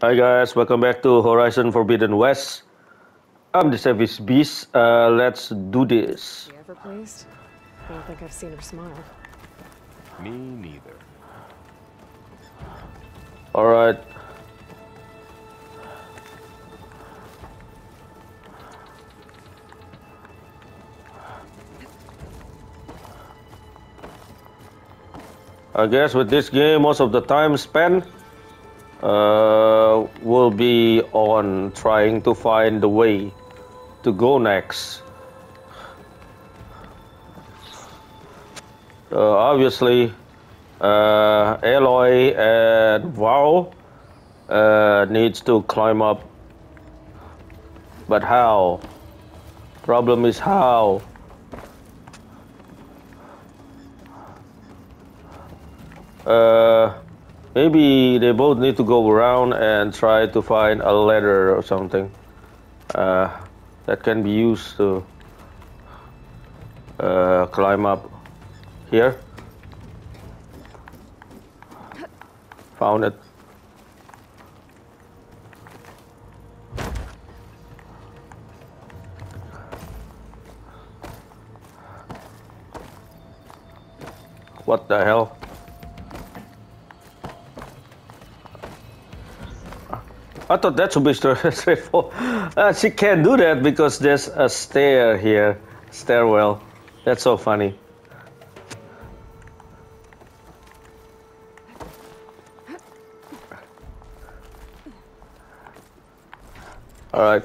Hi guys, welcome back to Horizon Forbidden West. I'm the Savage Beast. Uh, let's do this. She ever pleased? I don't think I've seen her smile. Me neither. All right. I guess with this game, most of the time spent uh, will be on trying to find the way to go next. Uh, obviously, uh, Aloy and Varl uh, needs to climb up. But how? Problem is how. Uh, maybe they both need to go around and try to find a ladder or something uh, that can be used to uh, climb up here. Found it. What the hell? I thought that should be straight- straightforward. Uh, she can't do that because there's a stair here, stairwell. That's so funny. All right.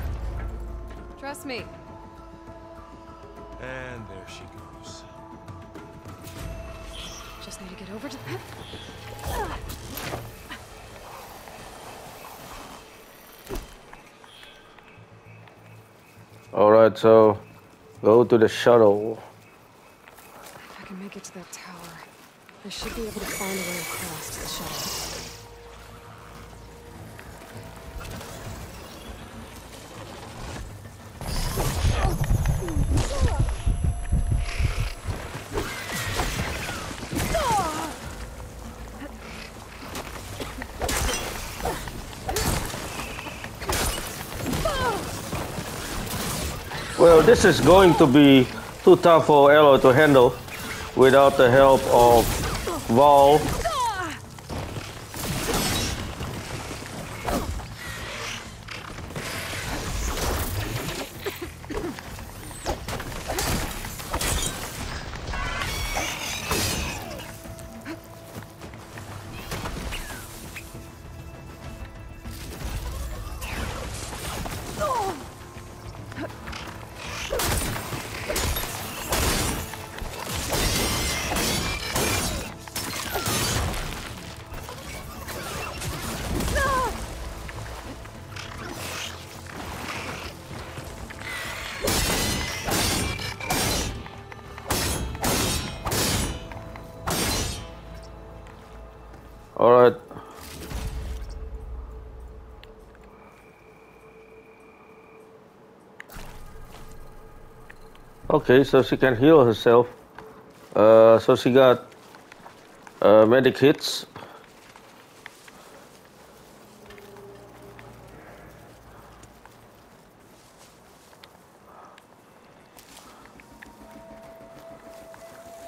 Trust me. And there she goes. Just need to get over to All right. So, go to the shuttle. If I can make it to that tower, I should be able to find a way across to the shuttle. Well, this is going to be too tough for Aloy to handle without the help of Varl. All right. Okay, so she can heal herself. Uh, so she got uh, medic hits.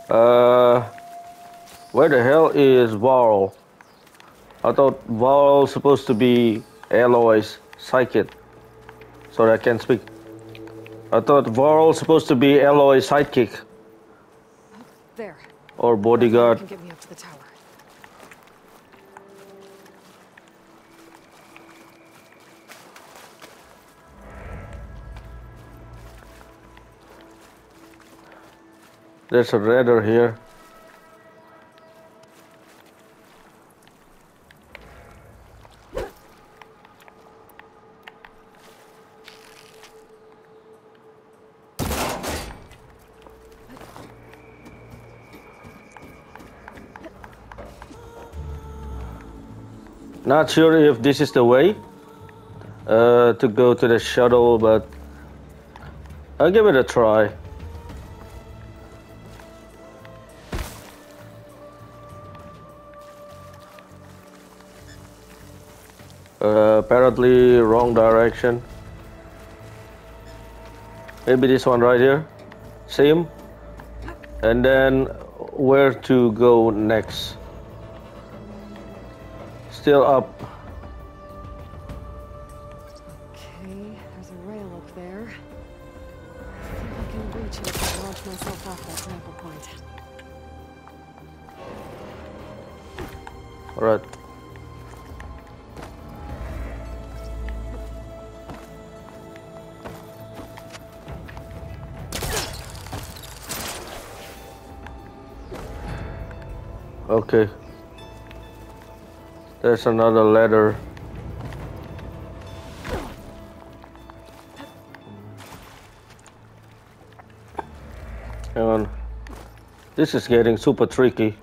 Uh, where the hell is Varl? I thought we're supposed to be Aloy's psychic. Sorry, I can't speak. I thought we're supposed to be Aloy sidekick. There. Or bodyguard. Can get me up to the tower. There's a radar here. Not sure if this is the way uh, to go to the shuttle, but I'll give it a try. Uh, apparently wrong direction. Maybe this one right here. Same. And then where to go next? Still up. Okay, there's a rail up there. I think I can reach it if I launch myself off that grapple point. Alright. Okay. There's another ladder. Hang on. This is getting super tricky.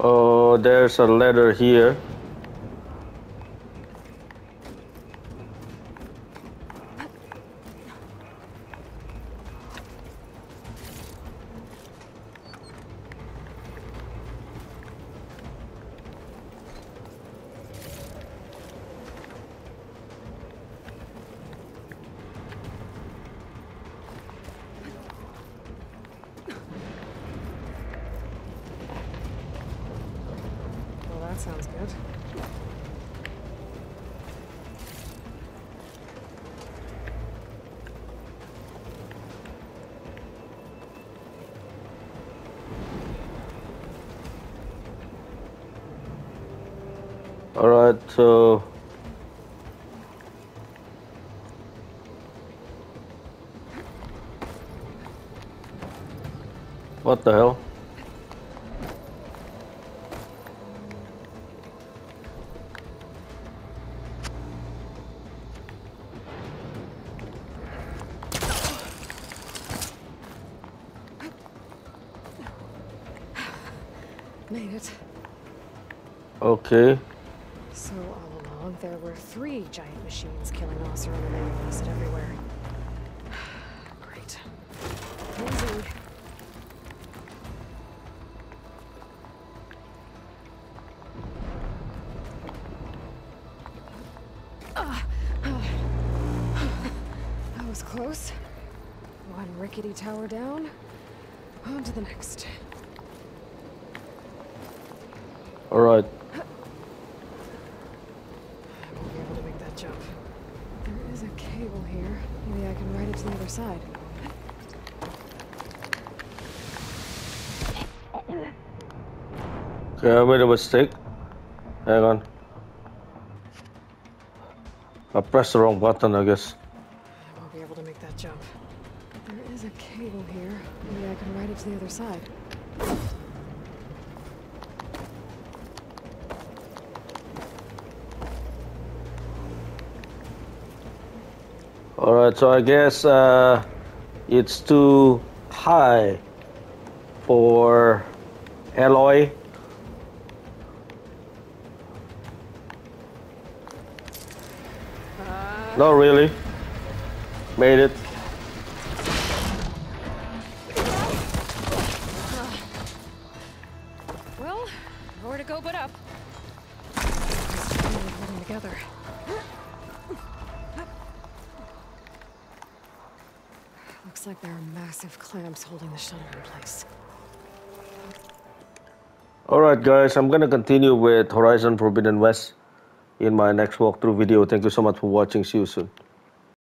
Oh, there's a letter here. Sounds good. Alright, so. What the hell? Made it. Okay. So all along, there were three giant machines killing Oseram and they were listed everywhere. Great. Ah. That was close. One rickety tower down. On to the next. Alright. I won't be able to make that jump. There is a cable here. Maybe I can ride it to the other side. Okay, I made a mistake. Hang on. I pressed the wrong button, I guess. I won't be able to make that jump. There is a cable here. Maybe I can ride it to the other side. Alright, so I guess uh, it's too high for Aloy. Not really. Made it. Well, nowhere to go but up. Together. Like there are massive clamps holding the shuttle in place. Alright guys, I'm gonna continue with Horizon Forbidden West in my next walkthrough video. Thank you so much for watching. See you soon.